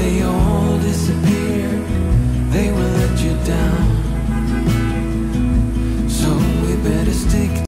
they all disappear, they will let you down.